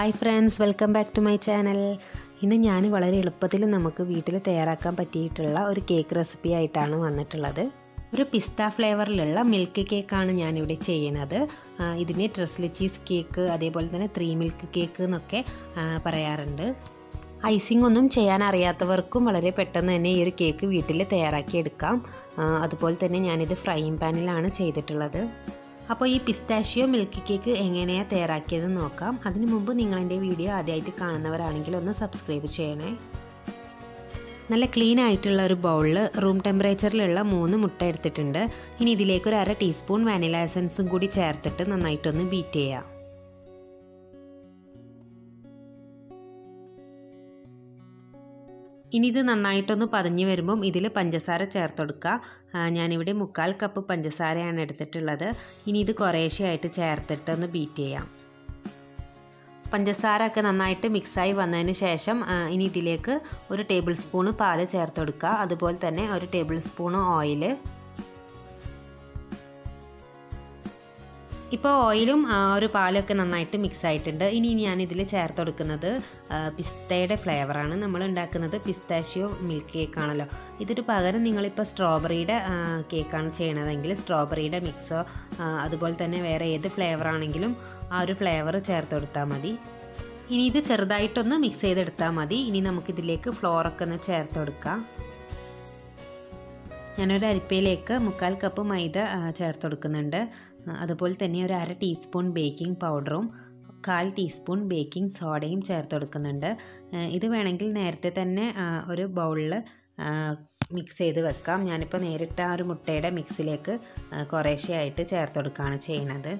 Hi friends welcome back to my channel. ഇന്ന് ഞാൻ വളരെ എളുപ്പത്തിൽ നമുക്ക് വീട്ടിൽ തയ്യാറാക്കാൻ പറ്റിയിട്ടുള്ള ഒരു കേക്ക് റെസിപ്പി ആയിട്ടാണ് വന്നിട്ടുള്ളത്. ഒരു പിസ്ത ഫ്ലേവറിലുള്ള മിൽക്ക് കേക്കാണ് ഞാനിവിടെ ചെയ്യുന്നത്. ഇതിനെ ട്രസ്ലി ചീസ് കേക്ക് അതേപോലെ തന്നെ ത്രീ മിൽക്ക് കേക്ക് എന്നൊക്കെ പറയാറുണ്ട്. ഐസിംഗ് ഒന്നും ചെയ്യാൻ അറിയാത്തവർക്കും വളരെ പെട്ടെന്ന് തന്നെ ഈ ഒരു കേക്ക് വീട്ടിൽ തയ്യാറാക്കിയെടുക്കാം അതുപോലെ തന്നെ ഞാനിത് ഫ്രൈയിങ് പാനിലാണ് ചെയ്തിട്ടുള്ളത്. അപ്പോൾ ഈ പിസ്താഷ്യോ മിൽക്ക് കേക്ക് എങ്ങനെയാണ് തയ്യാറാക്കിയതെന്ന് നോക്കാം. അതിനു മുമ്പ് നിങ്ങൾ എന്റെ വീഡിയോ ആദ്യമായിട്ട് കാണുന്നവരാണെങ്കിൽ ഒന്ന് സബ്സ്ക്രൈബ് ചെയ്യണേ. നല്ല ക്ലീൻ ആയിട്ടുള്ള ഒരു ബൗളിൽ റൂം ടെമ്പറേച്ചറിലുള്ള മൂന്ന് മുട്ട എടുത്തിട്ടുണ്ട്. ഇനി ഇതിലേക്ക് ഒരു അര ടീസ്പൂൺ വാനില എസൻസും കൂടി ചേർത്തിട്ട് നന്നായിട്ടൊന്ന് ബീറ്റ് ചെയ്യാം. ഇനി ഇത് നന്നായിട്ടൊന്ന് പതിഞ്ഞു വരുമ്പം ഇതിൽ പഞ്ചസാര ചേർത്തെടുക്കുക ഞാനിവിടെ മുക്കാൽ കപ്പ് പഞ്ചസാരയാണ് എടുത്തിട്ടുള്ളത്. ഇനി ഇത് കുറേശ്ശെയായിട്ട് ചേർത്തിട്ടൊന്ന് ബീറ്റ് ചെയ്യാം. പഞ്ചസാര ഒക്കെ നന്നായിട്ട് മിക്സായി വന്നതിന് ശേഷം ഇനി ഇതിലേക്ക് ഒരു ടേബിൾ സ്പൂണ് പാൽ ചേർത്തെടുക്കുക അതുപോലെ തന്നെ ഒരു ടേബിൾ സ്പൂണ് ഓയിൽ ഇപ്പോൾ ഓയിലും ഒരു പാലൊക്കെ നന്നായിട്ട് മിക്സ് ആയിട്ടുണ്ട്. ഇനി ഞാൻ ഇതിൽ ചേർത്ത് കൊടുക്കുന്നത് പിസ്തയുടെ ഫ്ലേവറാണ് നമ്മൾ ഉണ്ടാക്കുന്നത് പിസ്താഷ്യോ മിൽക്ക് കേക്കാണല്ലോ ഇതിന് പകരം നിങ്ങളിപ്പോൾ സ്ട്രോബെറിയുടെ കേക്കാണ് ചെയ്യണതെങ്കിൽ സ്ട്രോബെറിയുടെ മിക്സോ അതുപോലെ തന്നെ വേറെ ഏത് ഫ്ലേവർ ആണെങ്കിലും ആ ഒരു ഫ്ലേവർ ചേർത്ത് കൊടുത്താൽ മതി. ഇനി ഇത് ചെറുതായിട്ടൊന്ന് മിക്സ് ചെയ്തെടുത്താൽ മതി. ഇനി നമുക്കിതിലേക്ക് ഫ്ലോറൊക്കെ ഒന്ന് ചേർത്ത് കൊടുക്കാം ഞാനൊരു അരിപ്പയിലേക്ക് മുക്കാൽ കപ്പ് മൈദ ചേർത്ത് കൊടുക്കുന്നുണ്ട് അതുപോലെ തന്നെ ഒരു അര ടീസ്പൂൺ ബേക്കിംഗ് പൗഡറും കാൽ ടീസ്പൂൺ ബേക്കിംഗ് സോഡയും ചേർത്ത് കൊടുക്കുന്നുണ്ട് ഇത് വേണമെങ്കിൽ നേരത്തെ തന്നെ ഒരു ബൗളിൽ മിക്സ് ചെയ്ത് വെക്കാം. ഞാനിപ്പോൾ നേരിട്ട് ആ ഒരു മുട്ടയുടെ മിക്സിലേക്ക് കുറേശ്ശെയായിട്ട് ചേർത്ത് കൊടുക്കുകയാണ് ചെയ്യുന്നത്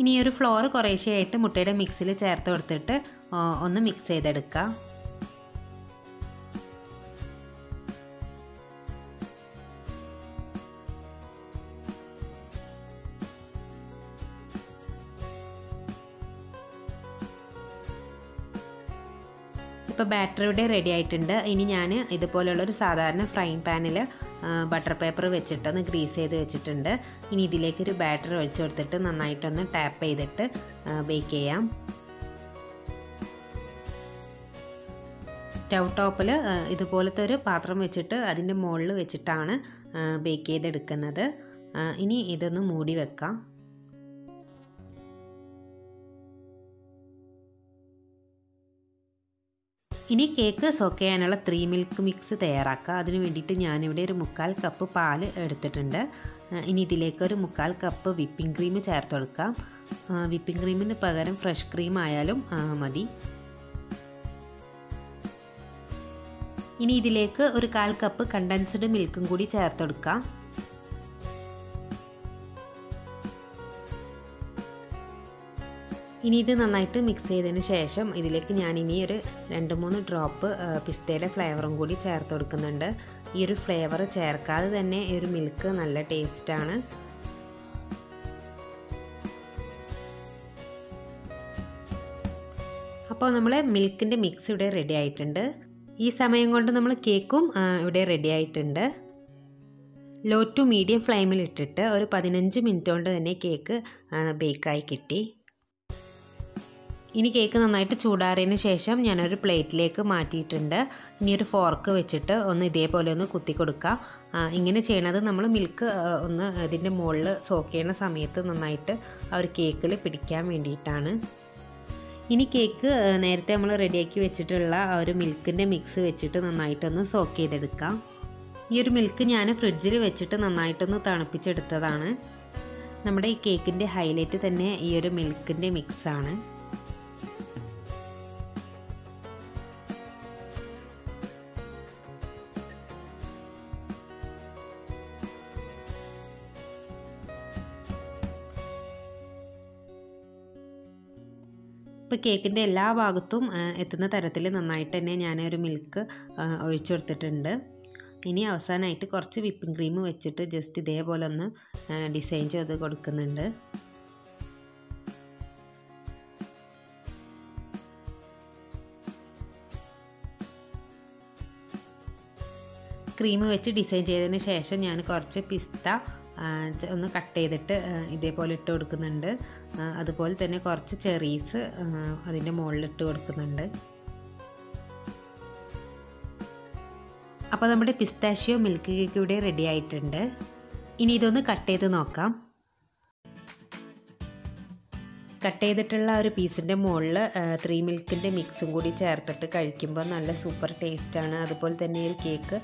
ഇനി ഒരു ഫ്ലോർ കുറേശ്ശെയായിട്ട് മുട്ടയുടെ മിക്സിൽ ചേർത്ത് കൊടുത്തിട്ട് ഒന്ന് മിക്സ് ചെയ്തെടുക്കാം. ഇപ്പോൾ ബാറ്ററി ഇവിടെ റെഡി ആയിട്ടുണ്ട്. ഇനി ഞാൻ ഇതുപോലുള്ളൊരു സാധാരണ ഫ്രൈങ് പാനിൽ ബട്ടർ പേപ്പർ വെച്ചിട്ടൊന്ന് ഗ്രീസ് ചെയ്ത് വെച്ചിട്ടുണ്ട്. ഇനി ഇതിലേക്ക് ഒരു ബാറ്റർ ഒഴിച്ചു കൊടുത്തിട്ട് നന്നായിട്ടൊന്ന് ടാപ്പ് ചെയ്തിട്ട് ബേക്ക് ചെയ്യാം. സ്റ്റൗ ടോപ്പിൽ ഇതുപോലത്തെ ഒരു പാത്രം വെച്ചിട്ട് അതിന്റെ മുകളിൽ വെച്ചിട്ടാണ് ബേക്ക് ചെയ്തെടുക്കുന്നത്. ഇനി ഇതൊന്ന് മൂടി വെക്കാം. ഇനി കേക്ക് സോക്ക് ചെയ്യാനുള്ള ത്രീ മിൽക്ക് മിക്സ് തയ്യാറാക്കുക. അതിന് വേണ്ടിയിട്ട് ഞാനിവിടെ ഒരു മുക്കാൽ കപ്പ് പാൽ എടുത്തിട്ടുണ്ട്. ഇനി ഇതിലേക്ക് ഒരു മുക്കാൽ കപ്പ് വിപ്പിംഗ് ക്രീം ചേർത്ത് കൊടുക്കാം വിപ്പിംഗ് ക്രീമിന് പകരം ഫ്രഷ് ക്രീം ആയാലും മതി. ഇനി ഇതിലേക്ക് ഒരു കാൽ കപ്പ് കണ്ടൻസ്ഡ് മിൽക്കും കൂടി ചേർത്ത് കൊടുക്കാം ഇനി ഇത് നന്നായിട്ട് മിക്സ് ചെയ്തതിന് ശേഷം ഇതിലേക്ക് ഞാൻ ഇനി ഒരു രണ്ട് മൂന്ന് ഡ്രോപ്പ് പിസ്തയുടെ ഫ്ലേവറും കൂടി ചേർത്ത് കൊടുക്കുന്നുണ്ട്. ഈ ഒരു ഫ്ലേവർ ചേർക്കാതെ തന്നെ ഈ ഒരു മിൽക്ക് നല്ല ടേസ്റ്റാണ് അപ്പോൾ നമ്മൾ മിൽക്കിന്റെ മിക്സ് ഇവിടെ റെഡി ആയിട്ടുണ്ട്. ഈ സമയം കൊണ്ട് നമ്മൾ കേക്കും ഇവിടെ റെഡി ആയിട്ടുണ്ട്. ലോ ടു മീഡിയം ഫ്ലെയിമിൽ ഇട്ടിട്ട് ഒരു പതിനഞ്ച് മിനിറ്റ് കൊണ്ട് തന്നെ കേക്ക് ബേക്കായി കിട്ടി. ഇനി കേക്ക് നന്നായിട്ട് ചൂടാറിയതിന് ശേഷം ഞാനൊരു പ്ലേറ്റിലേക്ക് മാറ്റിയിട്ടുണ്ട്. ഇനി ഒരു ഫോർക്ക് വെച്ചിട്ട് ഒന്ന് ഇതേപോലെ ഒന്ന് കുത്തി കൊടുക്കാം. ഇങ്ങനെ ചെയ്യണത് നമ്മൾ മിൽക്ക് ഒന്ന് ഇതിന്റെ മുകളിൽ സോക്ക് ചെയ്യുന്ന സമയത്ത് നന്നായിട്ട് ആ ഒരു കേക്കിൽ പിടിക്കാൻ വേണ്ടിയിട്ടാണ്. ഇനി കേക്ക് നേരത്തെ നമ്മൾ റെഡിയാക്കി വെച്ചിട്ടുള്ള ആ ഒരു മിൽക്കിന്റെ മിക്സ് വെച്ചിട്ട് നന്നായിട്ടൊന്ന് സോക്ക് ചെയ്തെടുക്കാം. ഈ ഒരു മിൽക്ക് ഞാൻ ഫ്രിഡ്ജിൽ വെച്ചിട്ട് നന്നായിട്ടൊന്ന് തണുപ്പിച്ചെടുത്തതാണ്. നമ്മുടെ ഈ കേക്കിന്റെ ഹൈലൈറ്റ് തന്നെ ഈ ഒരു മിൽക്കിന്റെ മിക്സാണ് ഇപ്പോൾ കേക്കിന്റെ എല്ലാ ഭാഗത്തും എത്തുന്ന തരത്തിൽ നന്നായിട്ട് തന്നെ ഞാൻ ഒരു മിൽക്ക് ഒഴിച്ചു കൊടുത്തിട്ടുണ്ട്. ഇനി അവസാനമായിട്ട് കുറച്ച് വിപ്പിംഗ് ക്രീം വെച്ചിട്ട് ജസ്റ്റ് ഇതേപോലെ ഒന്ന് ഡിസൈൻ ചെയ്ത് കൊടുക്കുന്നുണ്ട്. ക്രീം വെച്ച് ഡിസൈൻ ചെയ്തതിന് ശേഷം ഞാൻ കുറച്ച് പിസ്ത ഒന്ന് കട്ട് ചെയ്തിട്ട് ഇതേപോലെ ഇട്ട് കൊടുക്കുന്നുണ്ട്. അതുപോലെ തന്നെ കുറച്ച് ചെറീസ് അതിന്റെ മുകളിൽ ഇട്ട് കൊടുക്കുന്നുണ്ട്. അപ്പോൾ നമ്മുടെ പിസ്താഷ്യോ മിൽക്ക് കേക്ക് ഇവിടെ റെഡി ആയിട്ടുണ്ട്. ഇനി ഇതൊന്ന് കട്ട് ചെയ്ത് നോക്കാം. കട്ട് ചെയ്തിട്ടുള്ള ആ ഒരു പീസിന്റെ മുകളിൽ ത്രീ മിൽക്കിന്റെ മിക്സും കൂടി ചേർത്തിട്ട് കഴിക്കുമ്പോൾ നല്ല സൂപ്പർ ടേസ്റ്റാണ് അതുപോലെ തന്നെ ഈ കേക്ക്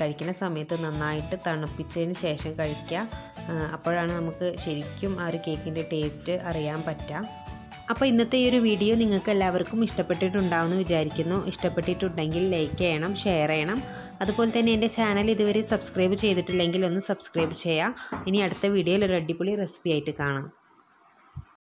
കഴിക്കുന്ന സമയത്ത് നന്നായിട്ട് തണുപ്പിച്ചതിന് ശേഷം കഴിക്കുക. അപ്പോഴാണ് നമുക്ക് ശരിക്കും ആ ഒരു കേക്കിന്റെ ടേസ്റ്റ് അറിയാൻ പറ്റുക. അപ്പോൾ ഇന്നത്തെ ഈ ഒരു വീഡിയോ നിങ്ങൾക്ക് എല്ലാവർക്കും ഇഷ്ടപ്പെട്ടിട്ടുണ്ടാവുമെന്ന് വിചാരിക്കുന്നു. ഇഷ്ടപ്പെട്ടിട്ടുണ്ടെങ്കിൽ ലൈക്ക് ചെയ്യണം ഷെയർ ചെയ്യണം. അതുപോലെ തന്നെ എന്റെ ചാനൽ ഇതുവരെ സബ്സ്ക്രൈബ് ചെയ്തിട്ടില്ലെങ്കിൽ ഒന്ന് സബ്സ്ക്രൈബ് ചെയ്യാം ഇനി അടുത്ത വീഡിയോയിൽ ഒരു അടിപൊളി റെസിപ്പി ആയിട്ട് കാണാം.